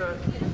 Thursday.